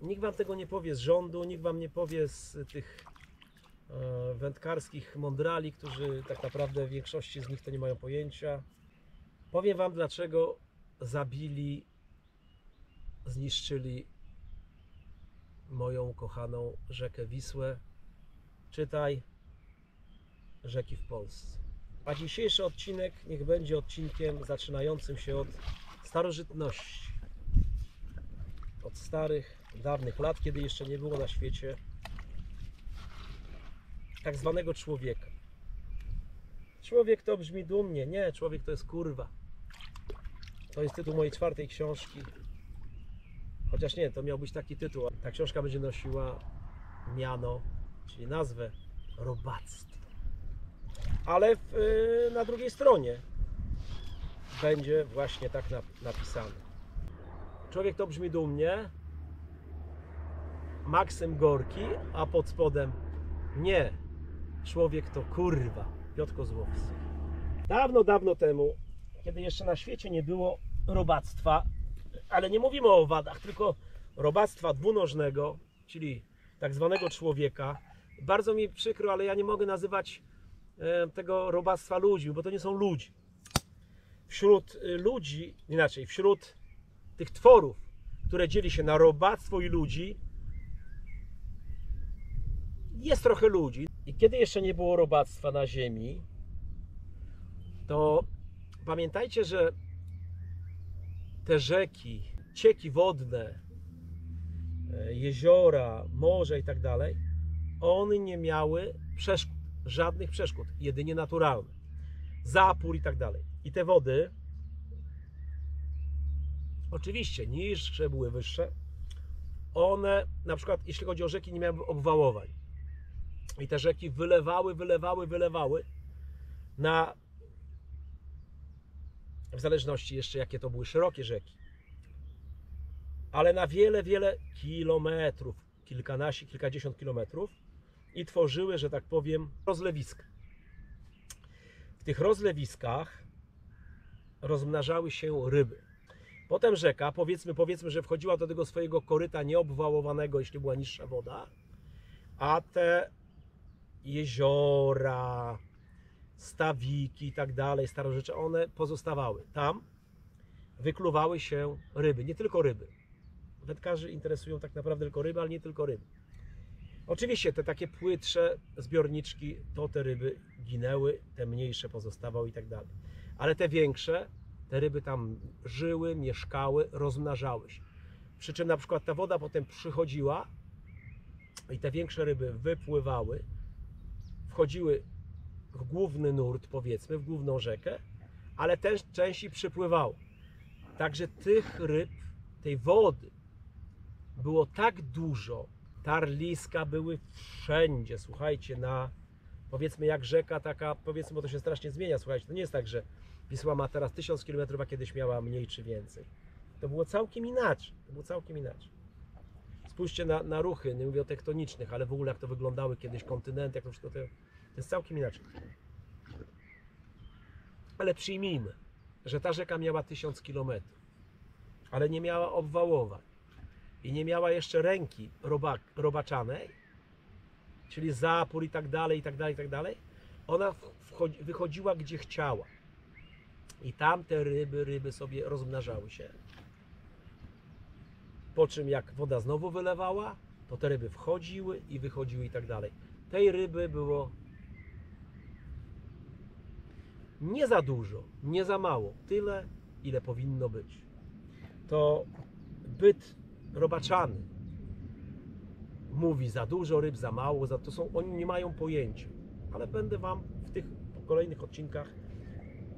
Nikt wam tego nie powie z rządu, nikt wam nie powie z tych e, wędkarskich mądrali, którzy tak naprawdę w większości z nich to nie mają pojęcia. Powiem wam dlaczego zabili, zniszczyli moją kochaną rzekę Wisłę. Czytaj rzeki w Polsce. A dzisiejszy odcinek niech będzie odcinkiem zaczynającym się od starożytności. Od starych, dawnych lat, kiedy jeszcze nie było na świecie tak zwanego człowieka. Człowiek to brzmi dumnie. Nie, człowiek to jest kurwa. To jest tytuł mojej czwartej książki. Chociaż nie, to miał być taki tytuł. Ta książka będzie nosiła miano, czyli nazwę robactwo. Ale w, y, na drugiej stronie będzie właśnie tak nap- napisane. Człowiek to brzmi dumnie. Maksym Gorki, a pod spodem nie. Człowiek to kurwa. Piotr Kozłowski. Dawno, dawno temu, kiedy jeszcze na świecie nie było robactwa, ale nie mówimy o owadach, tylko robactwa dwunożnego, czyli tak zwanego człowieka. Bardzo mi przykro, ale ja nie mogę nazywać e, tego robactwa ludźmi, bo to nie są ludzie. Wśród y, ludzi, inaczej, wśród tych tworów, które dzieli się na robactwo i ludzi, jest trochę ludzi. I kiedy jeszcze nie było robactwa na ziemi, to pamiętajcie, że te rzeki, cieki wodne, e, jeziora, morze i tak dalej, one nie miały przeszkód, żadnych przeszkód, jedynie naturalne, zapór i tak dalej. I te wody, oczywiście niższe były wyższe, one, na przykład jeśli chodzi o rzeki, nie miały obwałowań. I te rzeki wylewały, wylewały, wylewały na w zależności jeszcze jakie to były szerokie rzeki, ale na wiele, wiele kilometrów, kilkanaście, kilkadziesiąt kilometrów i tworzyły, że tak powiem, rozlewiska. W tych rozlewiskach rozmnażały się ryby. Potem rzeka, powiedzmy, powiedzmy, że wchodziła do tego swojego koryta nieobwałowanego, jeśli była niższa woda, a te jeziora, stawiki i tak dalej, starożycze, one pozostawały. Tam wykluwały się ryby, nie tylko ryby. Wędkarzy interesują tak naprawdę tylko ryby, ale nie tylko ryby. Oczywiście te takie płytsze zbiorniczki, to te ryby ginęły, te mniejsze pozostawały i tak dalej. Ale te większe, te ryby tam żyły, mieszkały, rozmnażały się. Przy czym na przykład ta woda potem przychodziła i te większe ryby wypływały, wchodziły w główny nurt, powiedzmy, w główną rzekę, ale też częściej przypływało. Także tych ryb, tej wody było tak dużo, tarliska były wszędzie, słuchajcie, na powiedzmy jak rzeka taka, powiedzmy, bo to się strasznie zmienia, słuchajcie, to nie jest tak, że Wisła ma teraz 1000 km, a kiedyś miała mniej czy więcej. To było całkiem inaczej, to było całkiem inaczej. Spójrzcie na, na ruchy, nie mówię o tektonicznych, ale w ogóle jak to wyglądały kiedyś kontynenty, jak to wszystko, to, to jest całkiem inaczej. Ale przyjmijmy, że ta rzeka miała 1000 km, ale nie miała obwałowań i nie miała jeszcze ręki robak, robaczanej, czyli zapór i tak dalej, i tak dalej, i tak dalej. Ona wchodzi, wychodziła gdzie chciała. I tam te ryby, ryby sobie rozmnażały się. Po czym jak woda znowu wylewała, to te ryby wchodziły i wychodziły i tak dalej. Tej ryby było nie za dużo, nie za mało, tyle ile powinno być. To byt robaczany mówi za dużo ryb, za mało, za to są oni nie mają pojęcia. Ale będę wam w tych kolejnych odcinkach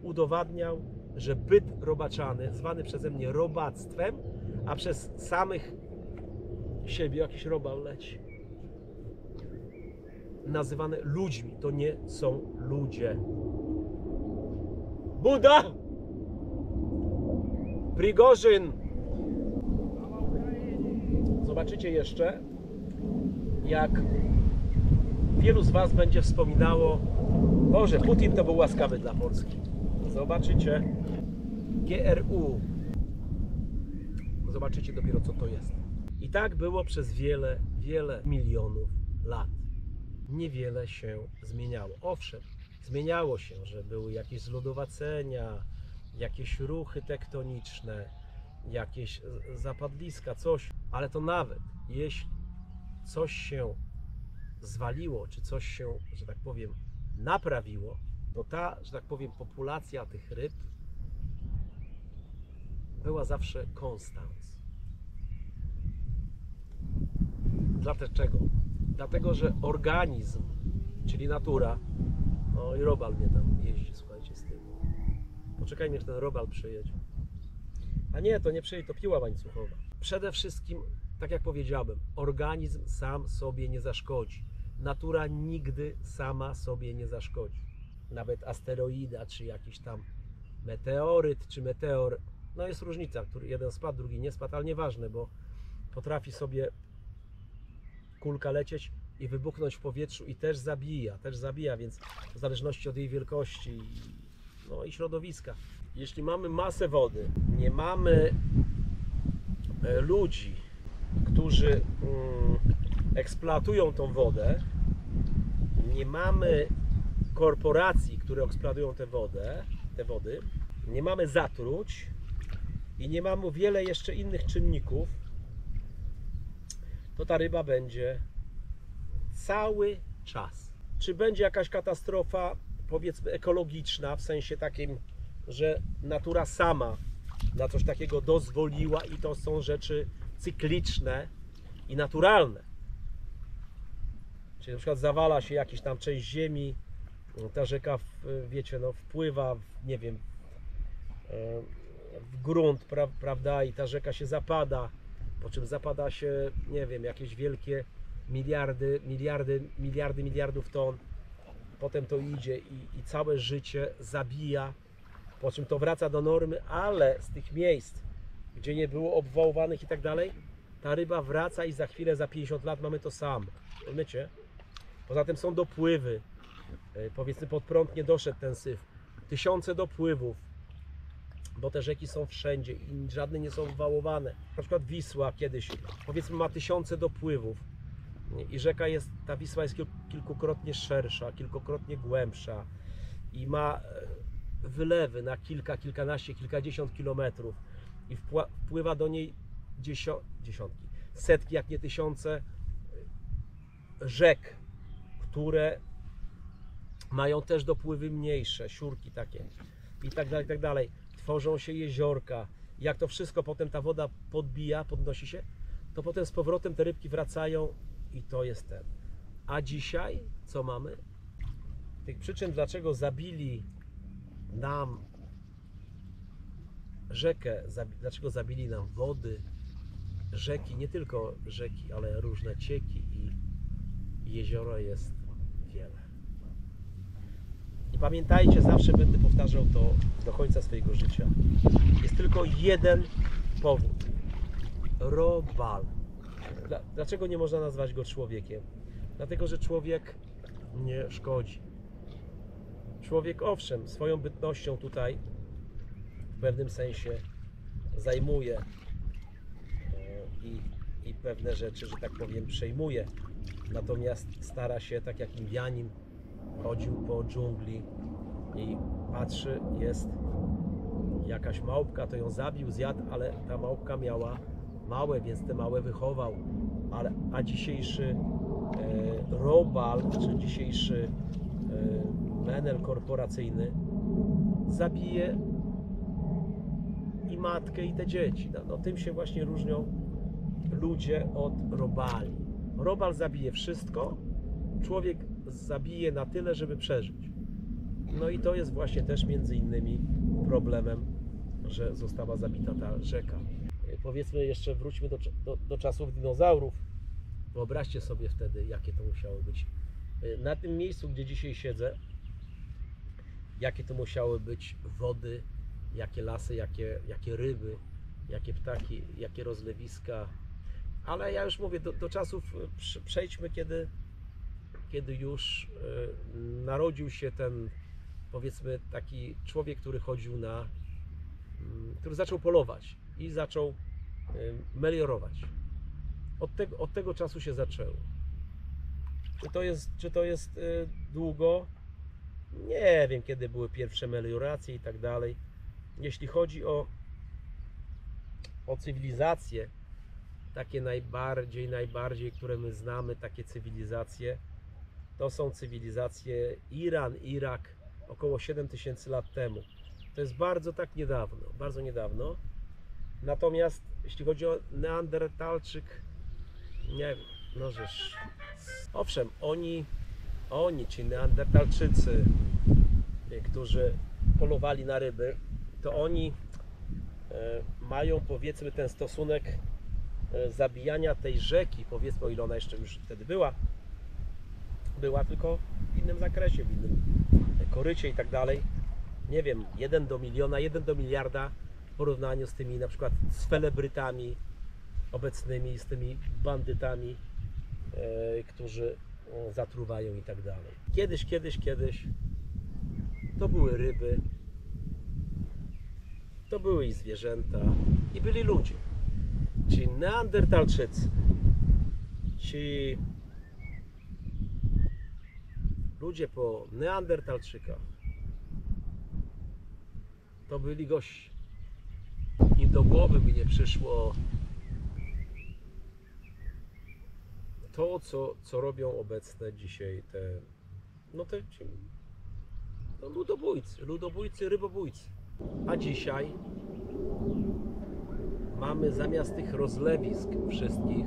udowadniał, że byt robaczany, zwany przeze mnie robactwem, a przez samych siebie jakiś robal leci. Nazywane ludźmi. To nie są ludzie. Buda! Prigorzyn! Zobaczycie jeszcze, jak wielu z Was będzie wspominało, Boże, Putin to był łaskawy dla Polski. Zobaczycie GRU. Zobaczycie dopiero co to jest. I tak było przez wiele, wiele milionów lat. Niewiele się zmieniało. Owszem, zmieniało się, że były jakieś zlodowacenia, jakieś ruchy tektoniczne, jakieś zapadliska, coś, ale to nawet jeśli coś się zwaliło, czy coś się, że tak powiem, naprawiło, to ta, że tak powiem, populacja tych ryb była zawsze konstans. Dlaczego? Dlatego, że organizm, czyli natura, no i Robal mnie tam jeździ, słuchajcie, z tym. Poczekajmy, aż ten Robal przyjedzie. A nie, to nie przyjedzie, to piła łańcuchowa. Przede wszystkim, tak jak powiedziałem, organizm sam sobie nie zaszkodzi. Natura nigdy sama sobie nie zaszkodzi. Nawet asteroida, czy jakiś tam meteoryt, czy meteor, no jest różnica, który jeden spadł, drugi nie spadł, ale nieważne, bo potrafi sobie kulka lecieć i wybuchnąć w powietrzu i też zabija, też zabija, więc w zależności od jej wielkości no i środowiska. Jeśli mamy masę wody, nie mamy e, ludzi, którzy mm, eksploatują tą wodę, nie mamy korporacji, które eksploatują tę wodę, te wody, nie mamy zatruć i nie mamy wiele jeszcze innych czynników, to ta ryba będzie cały czas. Czy będzie jakaś katastrofa, powiedzmy, ekologiczna, w sensie takim, że natura sama na coś takiego dozwoliła i to są rzeczy cykliczne i naturalne. Czyli na przykład zawala się jakiś tam część ziemi, ta rzeka, wiecie, no, wpływa, w, nie wiem, e, w grunt, pra, prawda, i ta rzeka się zapada, po czym zapada się, nie wiem, jakieś wielkie miliardy, miliardy, miliardy, miliardów ton, potem to idzie i, i całe życie zabija, po czym to wraca do normy, ale z tych miejsc, gdzie nie było obwoływanych i tak dalej, ta ryba wraca i za chwilę, za 50 lat mamy to samo. Rozumiecie? Poza tym są dopływy. E, Powiedzmy pod prąd nie doszedł ten syf. Tysiące dopływów, bo te rzeki są wszędzie i żadne nie są wałowane. Na przykład Wisła kiedyś, powiedzmy ma tysiące dopływów i rzeka jest, ta Wisła jest kil- kilkukrotnie szersza, kilkukrotnie głębsza i ma e, wylewy na kilka, kilkanaście, kilkadziesiąt kilometrów i wpływa do niej dziesiątki, setki, jak nie tysiące e, rzek, które mają też dopływy mniejsze, siurki takie i tak dalej, i tak dalej. Tworzą się jeziorka. Jak to wszystko potem ta woda podbija, podnosi się, to potem z powrotem te rybki wracają i to jest ten. A dzisiaj co mamy? Tych przyczyn, dlaczego zabili nam rzekę, dlaczego zabili nam wody, rzeki, nie tylko rzeki, ale różne cieki i, jezioro jest wiele. I pamiętajcie, zawsze będę powtarzał to do końca swojego życia. Jest tylko jeden powód. Robal. Dla- Dlaczego nie można nazwać go człowiekiem? Dlatego, że człowiek nie szkodzi. Człowiek, owszem, swoją bytnością tutaj w pewnym sensie zajmuje e, i, i pewne rzeczy, że tak powiem, przejmuje. Natomiast stara się, tak jak Indianin, chodził po dżungli i patrzy, jest jakaś małpka, to ją zabił, zjadł, ale ta małpka miała małe, więc te małe wychował. Ale, a dzisiejszy e, robal, czy dzisiejszy e, menel korporacyjny zabije i matkę, i te dzieci. No, no tym się właśnie różnią ludzie od robali. Robal zabije wszystko, człowiek zabije na tyle, żeby przeżyć. No i to jest właśnie też między innymi problemem, że została zabita ta rzeka. Powiedzmy jeszcze, wróćmy do, do, do czasów dinozaurów. Wyobraźcie sobie wtedy, jakie to musiało być. E, Na tym miejscu, gdzie dzisiaj siedzę, jakie to musiały być wody, jakie lasy, jakie, jakie ryby, jakie ptaki, jakie rozlewiska. Ale ja już mówię, do, do czasów e, prze- przejdźmy, kiedy, kiedy już e, narodził się ten, powiedzmy, taki człowiek, który chodził na, mm, który zaczął polować i zaczął meliorować. Od tego, od tego czasu się zaczęło. Czy to jest, czy to jest y, długo? Nie wiem, kiedy były pierwsze melioracje i tak dalej. Jeśli chodzi o, o cywilizacje, takie najbardziej, najbardziej, które my znamy, takie cywilizacje, to są cywilizacje Iran, Irak, około 7000 lat temu. To jest bardzo tak niedawno, bardzo niedawno. Natomiast jeśli chodzi o Neandertalczyk, nie wiem, no żeż. Owszem, oni, oni, ci Neandertalczycy, którzy polowali na ryby, to oni e, mają powiedzmy ten stosunek e, zabijania tej rzeki, powiedzmy o ile ona jeszcze już wtedy była, była tylko w innym zakresie, w innym korycie i tak dalej. Nie wiem, 1 do miliona, 1 do miliarda porównaniu z tymi na przykład z celebrytami obecnymi, z tymi bandytami, e, którzy zatruwają i tak dalej. Kiedyś, kiedyś, kiedyś to były ryby, to były i zwierzęta, i byli ludzie. Ci neandertalczycy, ci ludzie po neandertalczykach, to byli gości. Do głowy by nie przyszło to, co, co robią obecne dzisiaj te, no te ci, no ludobójcy, ludobójcy, rybobójcy. A dzisiaj mamy zamiast tych rozlewisk wszystkich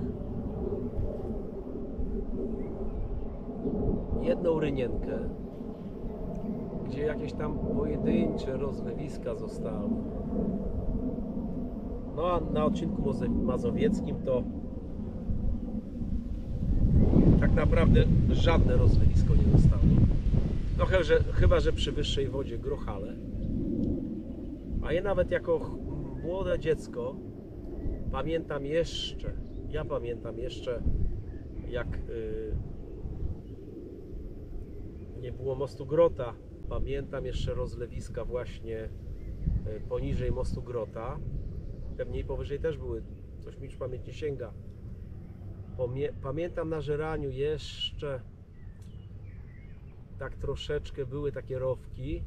jedną rynienkę, gdzie jakieś tam pojedyncze rozlewiska zostały. No a na odcinku mazowieckim to tak naprawdę żadne rozlewisko nie zostało. No chyba, że, chyba, że przy wyższej wodzie grochale. A ja nawet jako młode dziecko pamiętam jeszcze, ja pamiętam jeszcze jak y, nie było mostu Grota. Pamiętam jeszcze rozlewiska właśnie y, poniżej mostu Grota. Pewnie i powyżej też były. Coś mi już pamięć nie sięga. Pamiętam na Żeraniu jeszcze tak troszeczkę były takie rowki.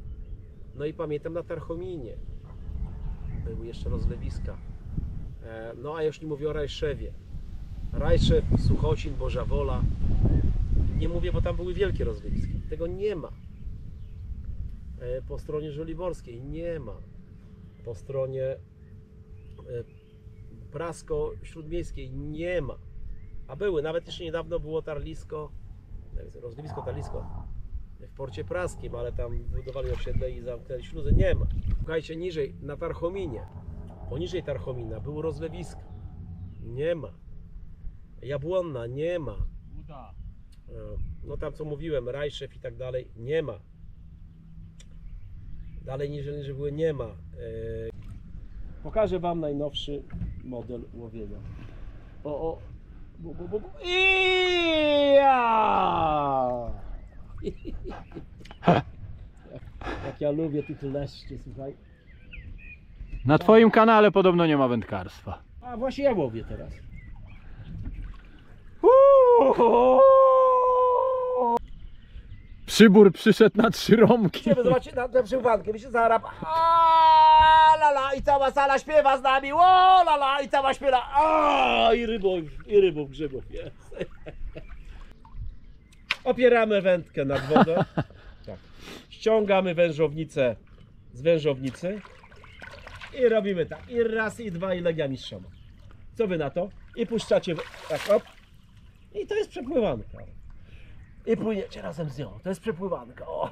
No i pamiętam na Tarchominie. Były jeszcze rozlewiska. E, No a już nie mówię o Rajszewie. Rajszew, Suchocin, Boża Wola. Nie mówię, bo tam były wielkie rozlewiska. Tego nie ma. E, Po stronie żoliborskiej nie ma. Po stronie e, Prasko-Śródmiejskiej nie ma. A były, nawet jeszcze niedawno było tarlisko, rozlewisko tarlisko w porcie praskim, ale tam budowali osiedle i zamknęli śluzy. Nie ma. Słuchajcie, niżej, na Tarchominie, poniżej Tarchomina było rozlewisko. Nie ma. Jabłonna, nie ma. E, No tam co mówiłem, Rajszew i tak dalej, nie ma. Dalej niżej, niżej były, nie ma. Pokażę Wam najnowszy model łowienia. O, o. Bu, bu, bu, bu. I ja! jak, ja lubię tych leszczy, słuchaj. Na twoim kanale podobno nie ma wędkarstwa. A właśnie ja łowię teraz. Przybór przyszedł na trzy rąmki. Idziemy zobaczyć na tę przywankę, mi się zarab. A la la i cała sala śpiewa z nami. O la la i cała śpiewa. A i rybą, i rybą grzybów jest. Opieramy wędkę nad wodą. Tak. Ściągamy wężownicę z wężownicy i robimy tak. I raz, i dwa, i legia mistrzoma. Co wy na to? I puszczacie tak op. I to jest przepływanka. I płyniecie razem z nią. To jest przepływanka. O.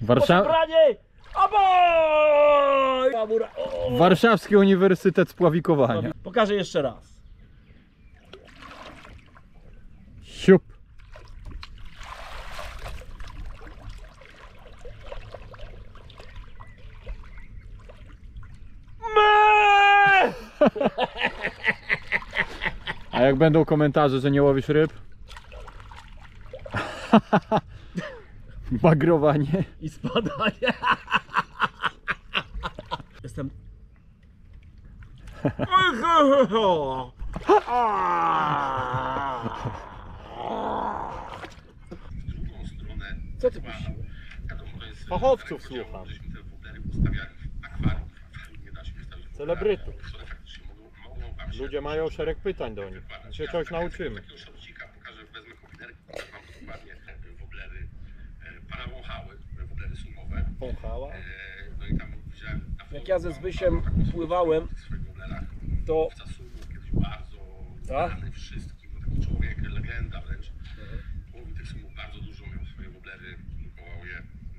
Warsza... Branie! Oboj! Babura. O! Warszawski Uniwersytet Spławikowania. Pokażę jeszcze raz. Siup. A jak będą komentarze, że nie łowisz ryb? Bagrowanie. I spadanie. Jestem. w drugą stronę. Co ty jest Fachowców jak słucham. Celebrytów. Ludzie mają szereg pytań do nich. wykładać. Się czegoś nauczymy. Pokażę, sumowe. Pąchała? No i tam widziałem na forum, ja ze Zbysiem pływałem. To- sumów, kiedyś bardzo Tak? znany wszystkim, no taki człowiek, legenda wręcz. Łowi tych sumów bardzo dużo, miał swoje woblery, kupował je.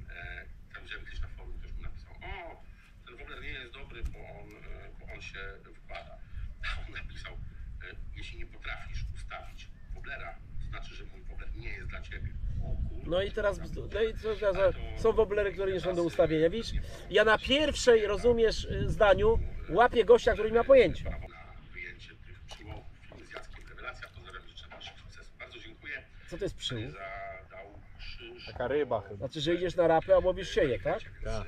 E, tam widziałem kiedyś na forum, ktoś mi napisał, o, ten wobler nie jest dobry, bo on, e, bo on się wykłada. A on napisał, e, jeśli nie potrafisz ustawić woblera, to znaczy, że mój wobler nie jest dla ciebie. O kurde, No i teraz, no i co, za- są woblery, które nie są do ustawienia, widzisz? Ja na pierwszej, rozumiesz, y, zdaniu łapię gościa, który nie ma pojęcia. Brawo na wyjęcie tych przyłogów. Film z Jackiem Rewelacja. Pozdrawiam, życzę Waszych sukcesów. Bardzo dziękuję. Co to jest krzyż. Taka ryba chyba. Znaczy, że idziesz na rapę, a łowisz sieje, tak? Więc, Tak.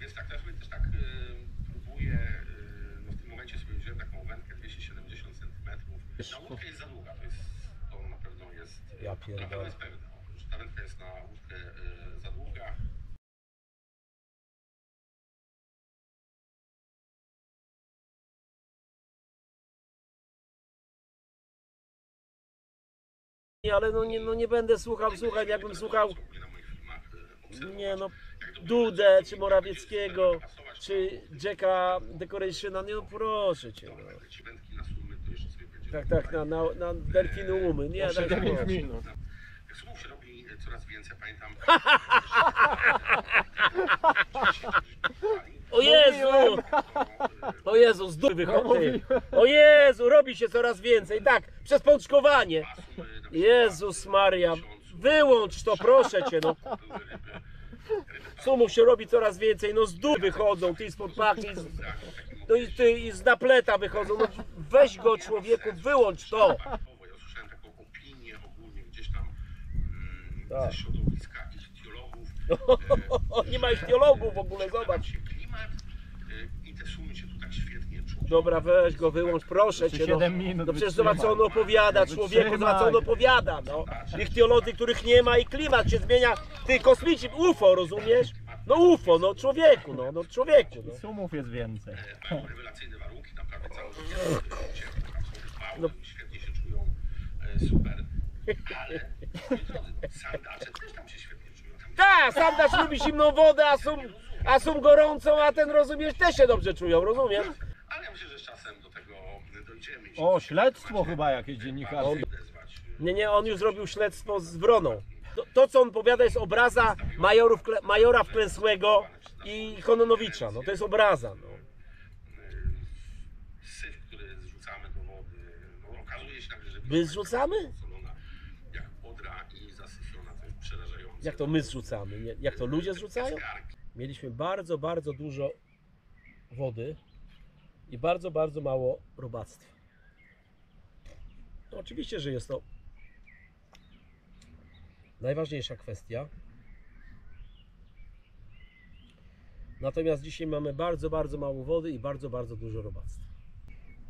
Więc, tak, teraz sobie też tak próbuję, no w tym momencie sobie wziąłem taką wędkę 270 cm. Na łódkę jest za długa, to jest, to na pewno jest, Ja na pewno jest pewne, ta wędka jest na łódkę e, za długa. Nie, ale no nie, no nie będę słuchał, słuchaj, jakbym słuchał, e, nie no, Dudę, czy Morawieckiego, czy Jacka Decorationa, nie no proszę cię. No. Tak, tak, na, na, na delfiny umy, nie, Jeszcze daj 9 spokój. minut. Jak coraz więcej, pamiętam. O Jezu! O Jezu, z dupy wychodzi. O Jezu, robi się coraz więcej, tak, przez pączkowanie. Jezus Maria, wyłącz to, proszę cię, no. Sumów się robi coraz więcej, no z dupy wychodzą, ty z podpaki, z, no i ty i z napleta wychodzą, no weź go człowieku, wyłącz to. Tak. ze środowiska ichtiologów. Nie ma ichtiologów w ogóle, zobacz. się klimat e, i te sumy się tu tak świetnie czują. Dobra, weź go, wyłącz, proszę cię. No, siedem minut no przecież zobacz co on opowiada, człowieku, zobacz co on opowiada. No. Ichtiolodzy, których nie ma i klimat się zmienia. Ty kosmici, UFO, rozumiesz? No UFO, no człowieku, no, no człowieku. No. Sumów jest więcej. E, Mają rewelacyjne warunki, naprawdę cały życie e, tam są rybały, No. świetnie się czują, e, super. Ale sandacze też tam się świetnie czują. Tak, sandacz lubi zimną wodę, a sum, a sum gorącą, a ten, rozumiesz, też się dobrze czują, rozumiesz? Ale ja myślę, że z czasem do tego dojdziemy. O, śledztwo chyba jakieś dziennikarskie. odezwać, Nie, nie, on już zrobił śledztwo z Wroną. To, to co on powiada jest obraza majorów, majora Wklęsłego i Kononowicza, no to jest obraza, no. syf, który zrzucamy do wody, no, okazuje się nagle, że My zrzucamy? solona jak odra i zasyfiona, to jest przerażające. Jak to my zrzucamy? Nie, jak to ludzie zrzucają? Mieliśmy bardzo, bardzo dużo wody i bardzo, bardzo mało robactwa. No oczywiście, że jest to najważniejsza kwestia. Natomiast dzisiaj mamy bardzo, bardzo mało wody i bardzo, bardzo dużo robactwa.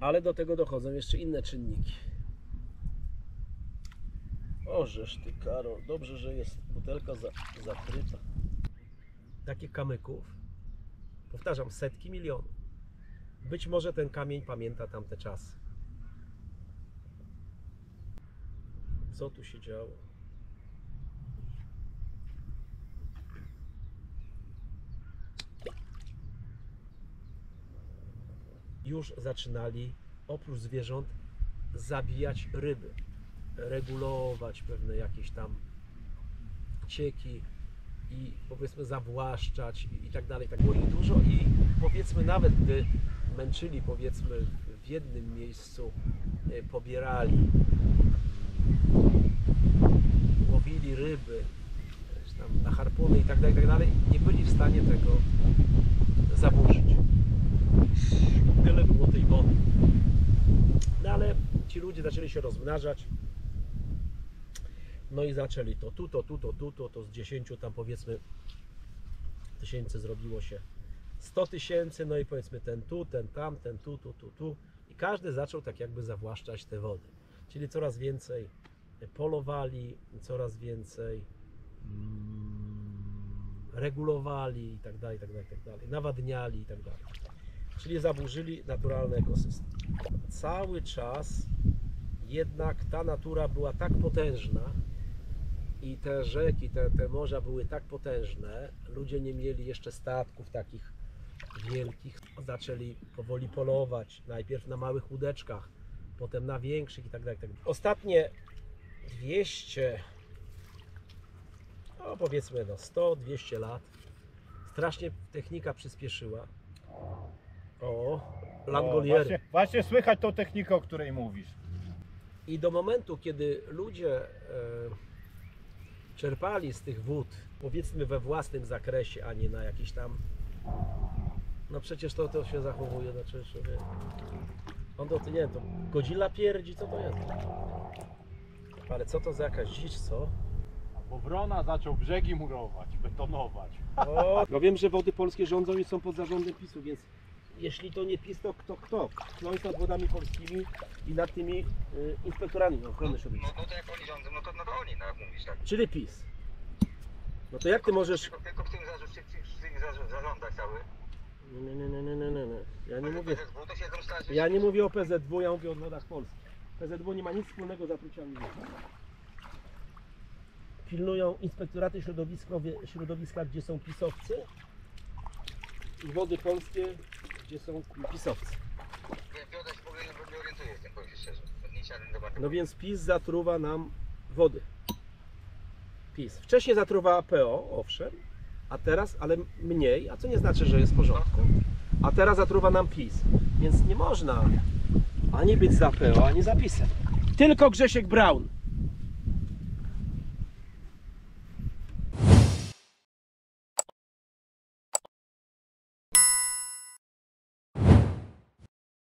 Ale do tego dochodzą jeszcze inne czynniki. Ożeż ty, Karol, dobrze, że jest butelka za, zakryta. Takich kamyków, powtarzam, setki milionów. Być może ten kamień pamięta tamte czasy. Co tu się działo? Już zaczynali oprócz zwierząt zabijać ryby, regulować pewne jakieś tam cieki i powiedzmy zawłaszczać i, i tak dalej. Tak było ich dużo i powiedzmy nawet gdy męczyli powiedzmy w jednym miejscu, e, pobierali, łowili ryby, tam na harpuny i tak dalej, i tak dalej, nie byli w stanie tego zaburzyć. Tyle było tej wody. No ale ci ludzie zaczęli się rozmnażać. No i zaczęli to tu, to tu, to tu, to, to z 10 tam powiedzmy tysięcy zrobiło się 100 tysięcy, no i powiedzmy ten tu, ten tam, ten tu, tu, tu, tu. I każdy zaczął tak jakby zawłaszczać te wody. Czyli coraz więcej polowali, coraz więcej mm, regulowali i tak dalej, i tak dalej, i tak dalej, nawadniali i tak dalej. Czyli zaburzyli naturalny ekosystem. Cały czas jednak ta natura była tak potężna i te rzeki, te, te morza były tak potężne, ludzie nie mieli jeszcze statków takich wielkich, zaczęli powoli polować, najpierw na małych łódeczkach, potem na większych i tak dalej. tak. Ostatnie 200, no powiedzmy no 100-200 lat, strasznie technika przyspieszyła. O, langoliery. właśnie, właśnie słychać tą technikę, o której mówisz. I do momentu, kiedy ludzie e, czerpali z tych wód, powiedzmy we własnym zakresie, a nie na jakiś tam. No przecież to, to się zachowuje, znaczy, że wie, on to, nie wiem, to godzilla pierdzi, co to jest? Ale co to za jakaś dzicz, co? Bo Wrona zaczął brzegi murować, betonować. O, no wiem, że wody polskie rządzą i są pod zarządem PiSu, więc jeśli to nie PiS, to kto? Kto? Kto jest nad wodami polskimi i nad tymi y, inspektorami ochrony No, środowiska? no to jak oni rządzą, no to, no to oni, no jak mówisz tak. Czyli PiS. No to jak ty możesz... Tylko, tylko w tym, w zarządach cały. Nie, nie, nie, nie, nie, nie, nie. Ja nie mówię... PZW to siedzą starsi. Ja nie mówię o PZW, ja mówię o wodach polskich. PZW nie ma nic wspólnego z zatruciami wód. Pilnują inspektoraty środowiskowe, środowiska, gdzie są pisowcy i wody polskie, gdzie są pisowcy. W ogóle nie, orientuje w tym, powiem szczerze. No więc PiS zatruwa nam wody. PiS. Wcześniej zatruwała PO, owszem, a teraz, ale mniej, a co nie znaczy, że jest w porządku. A teraz zatruwa nam PiS. Więc nie można ani być za PO, ani za PiSem. Tylko Grzesiek Braun